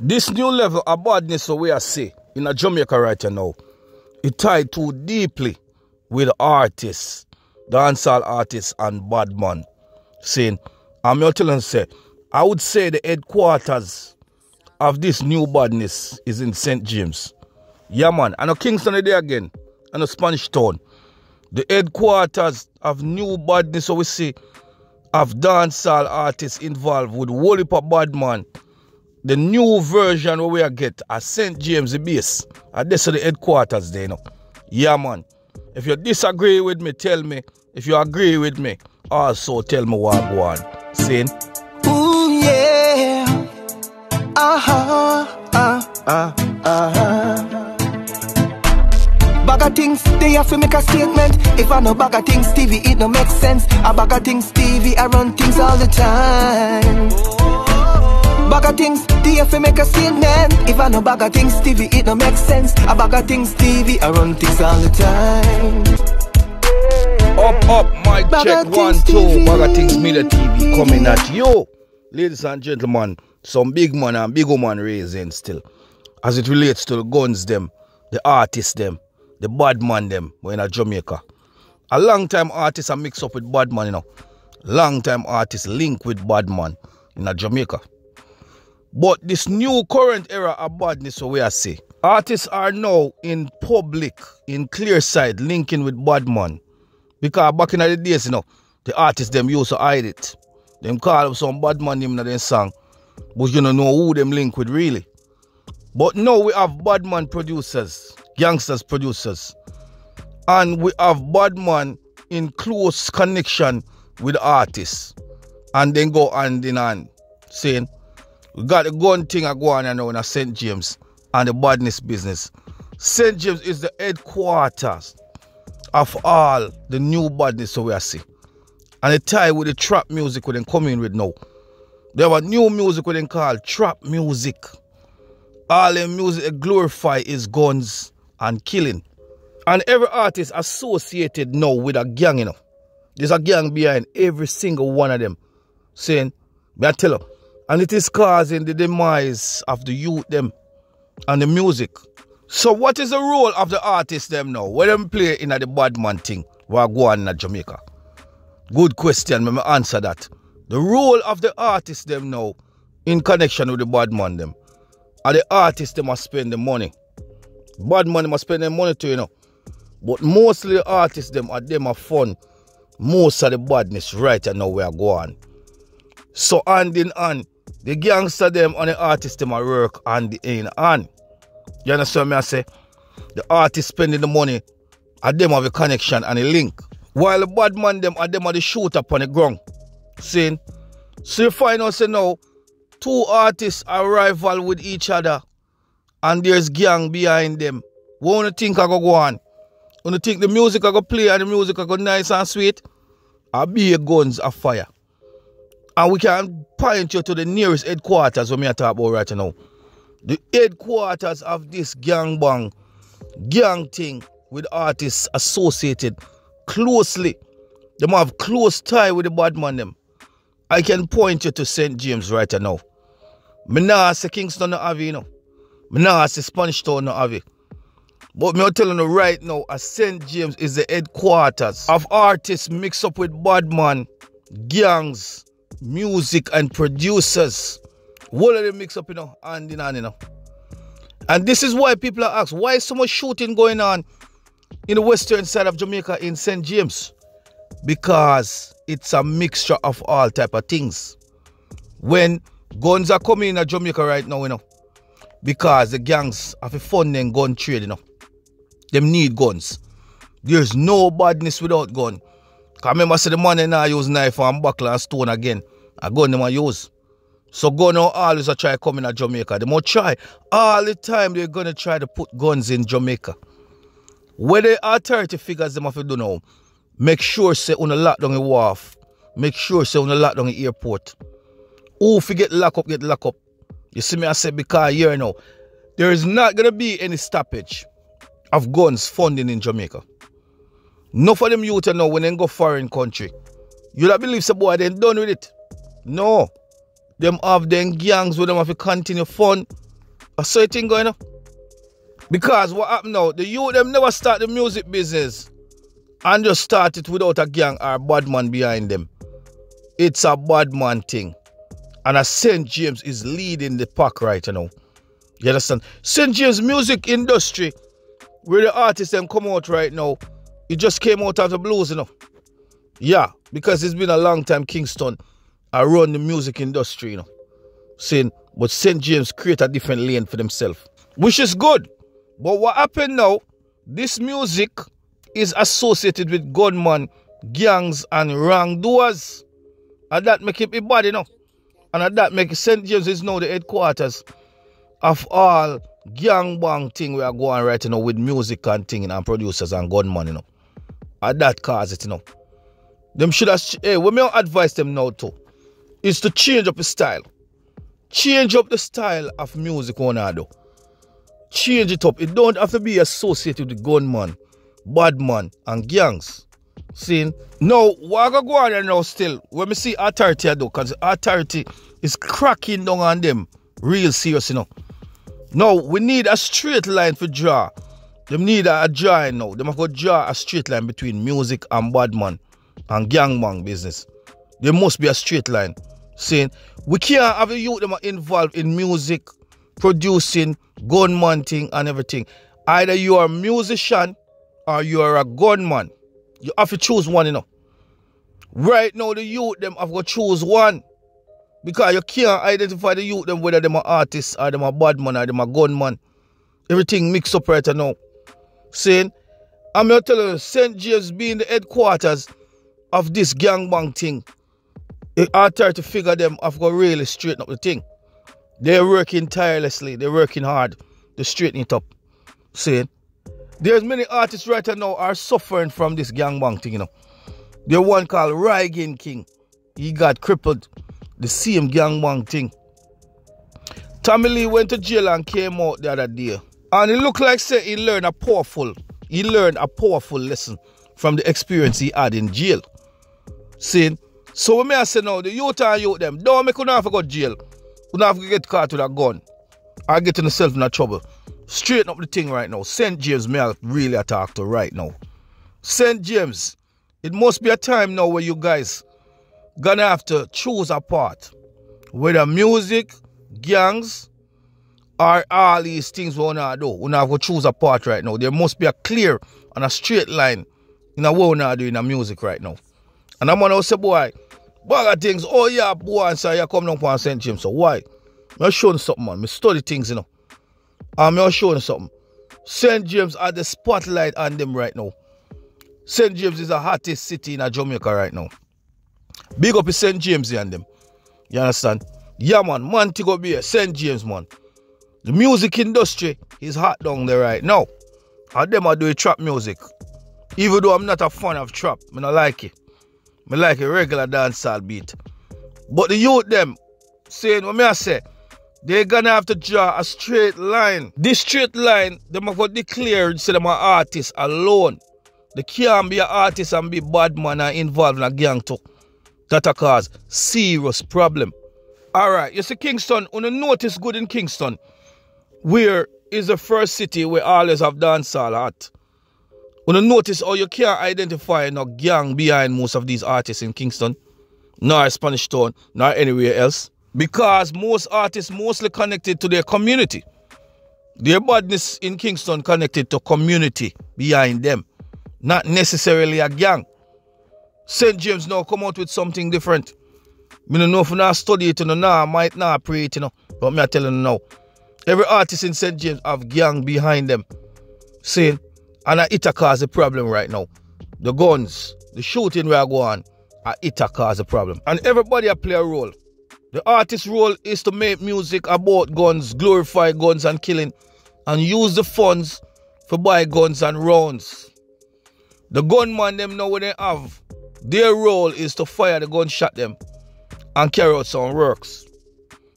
This new level of badness, so we are say, in a Jamaica right now, it tied too deeply with artists, dancehall artists and badman. Saying, I'm not telling say, I would say the headquarters of this new badness is in St. James. Yeah, man. And a Kingston there again. And a Spanish town. The headquarters of new badness, so we see, of dancehall artists involved with Wally Badman. The new version where we are get at St. James the base. At this is the headquarters there, you know. Yeah, man. If you disagree with me, tell me. If you agree with me, also tell me what I want. Saying, Ooh, yeah. Uh-huh. Uh, uh, uh-huh. Bag of things, they have to make a statement. If I know bag of things, Stevie, it no make sense. A bag of things, Stevie, I run things all the time. Bag of things, have make a statement. If I know bag of things, Stevie, it no make sense. A bag of things, Stevie, I run things all the time. Up, up, mic check one, two. TV. BaggaThingz Media TV coming at you. Ladies and gentlemen, some big man and big woman raising still. As it relates to the guns them, the artists them, the bad man them, we're in a Jamaica. A long time artist are mixed up with bad man, you know. Long time artist link with bad man in a Jamaica. But this new current era of badness, so we are say, artists are now in public, in clear sight, linking with bad man. Because back in the days, you know, the artists them used to hide it. Them call up some bad man name in their song. But you don't know who them link with really. But now we have bad man producers, gangsters producers. And we have bad man in close connection with artists. And then go hand in hand saying, got the gun thing I go on now in St. James and the badness business. St. James is the headquarters of all the new badness so we are see. And the tie with the trap music we them coming with now. They have a new music we them call trap music. All the music they glorify is guns and killing. And every artist associated now with a gang, you know. There's a gang behind every single one of them. Saying, may I tell you, and it is causing the demise of the youth them and the music. So what is the role of the artist them now? When them play in the bad man thing while go on in Jamaica? Good question, let me answer that. The role of the artist them now in connection with the bad man them. Are the artist them must spend the money. Bad money must spend the money too, you know. But mostly the artists them are them are fun. Most of the badness right now we are going. So hand in hand, the gangster them and the artist them are work and the in hand. You understand me I say? The artist spending the money, and them have a connection and a link. While the bad man them and them are the shoot up on the ground. Saying, so you find out say now, two artists are rival with each other and there's gang behind them. What you think I go go on? You think the music I go play and the music I go nice and sweet? I be a guns a fire. And we can point you to the nearest headquarters when we are talking about right now. The headquarters of this gang bang, gang thing with artists associated closely. Them have close tie with the bad man them. I can point you to St. James right now. Me nah say Kingston no have you know. Me nah say Spanish Town no have it. But me telling you right now, St. James is the headquarters of artists mixed up with bad man, gangs, music and producers. All of them mix up, you know, and in hand, you know. And this is why people are asked, why is so much shooting going on in the western side of Jamaica in St. James? Because it's a mixture of all type of things. When guns are coming in Jamaica right now, you know, because the gangs have a funding gun trade, you know. Them need guns. There's no badness without gun. Cause remember say the man now use knife and buckler and stone again. A gun them a use. So gun now always a try coming to Jamaica. They must try. All the time they're gonna try to put guns in Jamaica. Where the authority figures them have to do now, make sure say on the lock down the wharf. Make sure say on the lock down the airport. Who forget lock up, get lock up. You see me I say because here now, there is not gonna be any stoppage of guns funding in Jamaica. No for them youth now when they go foreign country. You don't believe some boy they done with it. No. Them have them gangs with them have to continue saw it thing going on. Because what happened now, the youth them never start the music business and just start it without a gang or a bad man behind them. It's a bad man thing. And a St. James is leading the pack right now. You understand? St. James music industry, where the artists them come out right now, it just came out of the blues, you know. Yeah, because it's been a long time Kingston I run the music industry, you know. Saying, but St. James create a different lane for themselves. Which is good. But what happened now, this music is associated with gunmen, gangs, and wrongdoers. And that make it be bad, you know. And that make St. James is now the headquarters of all gang bang thing we are going right you know with music and thing and producers and gunmen, you know. And that cause it, you know. Them should have hey, we may advise them now too. Is to change up the style. Change up the style of music on do. Change it up. It don't have to be associated with gunman, bad man, and gangs. See? Now, what I go on there now still, when me see authority I do, because authority is cracking down on them real serious, you know. Now, we need a straight line for draw. Them need a, a now. Them have to draw a straight line between music and bad man and gangbang business. There must be a straight line. Saying we can't have a youth them are involved in music, producing, gunman thing and everything. Either you are a musician or you are a gunman. You have to choose one, you know. Right now, the youth them have to choose one. Because you can't identify the youth them whether them are artists or them are bad man or them are gunman. Everything mixed up right now. Saying, I'm going to tell you, St. James being the headquarters of this gangbang thing, hard to figure them have got really straighten up the thing. They're working tirelessly, they're working hard to straighten it up. Saying, there's many artists right now are suffering from this gangbang thing, you know. There's one called Rygin King. He got crippled. The same gangbang thing. Tommy Lee went to jail and came out the other day. And it looked like say he learned a powerful, he learned a powerful lesson from the experience he had in jail. Saying, so when I say now, the youth and youth them, don't make to go jail. You have to get caught with a gun. Or getting yourself in trouble. Straighten up the thing right now. St. James may I really attack to right now. St. James, it must be a time now where you guys gonna have to choose a part. Whether music, gangs, or all these things we wanna do. We have to choose a part right now. There must be a clear and a straight line in a what we doing in music right now. And I'm gonna say, boy, bag of things, oh yeah, boy, and say you come down for St. James. So why? I'm showing something, man. I study things, you know. I'm showing something. St. James are the spotlight on them right now. St. James is the hottest city in Jamaica right now. Big up St. James and them. You understand? Yeah, man. Montego Bay, St. James, man. The music industry is hot down there right now. And them are doing trap music. Even though I'm not a fan of trap, I don't like it. I like a regular dancehall beat. But the youth them saying what me I say, they're gonna have to draw a straight line. This straight line, them have to declare say them are artists alone. They can't be an artist and be bad man and involved in a gang too. That a cause serious problem. Alright, you see Kingston, you notice good in Kingston, where is the first city where always have dancehall at. When you notice how you can't identify no gang behind most of these artists in Kingston, nor Spanish Town, nor anywhere else. Because most artists mostly connected to their community. Their badness in Kingston connected to community behind them, not necessarily a gang. St. James now come out with something different. Me don't know if I study it, you know, I might not pray it, you know, but me I tell you now. Every artist in St. James have gang behind them. Saying, and it cause a problem right now. The guns, the shooting where I go on, it a cause a problem. And everybody play a role. The artist's role is to make music about guns, glorify guns and killing, and use the funds for buy guns and rounds. The gunman them know what they have. Their role is to fire the gunshot them and carry out some works.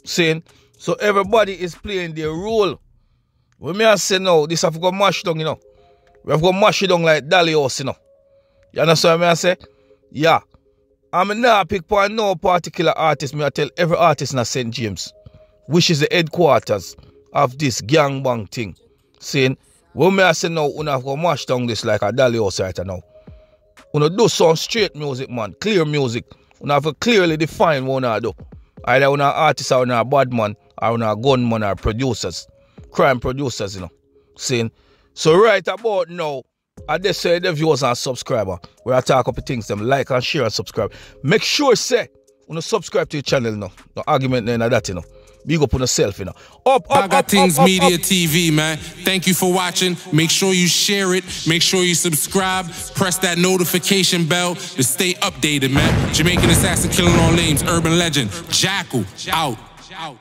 Saying, so everybody is playing their role. When me I say no, this have got mash down, you know. We have got mash down like Dolly House, you know. You understand what I say? Yeah. I'm not pick for no particular artist. Me I tell every artist in St. James, which is the headquarters of this gang bang thing. Saying, when me I say now, una have to mash down this like a dolly house right now. Una do some straight music, man, clear music. Una have to clearly define what una do. Either una artist or una bad man, or una gunman or producers, crime producers, you know. Saying, so right about now, I just say the viewers and subscriber, where I talk up things them like and share and subscribe. Make sure say, wanna subscribe to the channel, you know. No argument, none of that, you know. Big up on yourself, you know. Up, up, up, Things up, Media up. TV, man. Thank you for watching. Make sure you share it. Make sure you subscribe. Press that notification bell to stay updated, man. Jamaican assassin killing all names. Urban legend. Jackal. Out. Out.